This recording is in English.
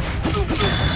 Oh, my God.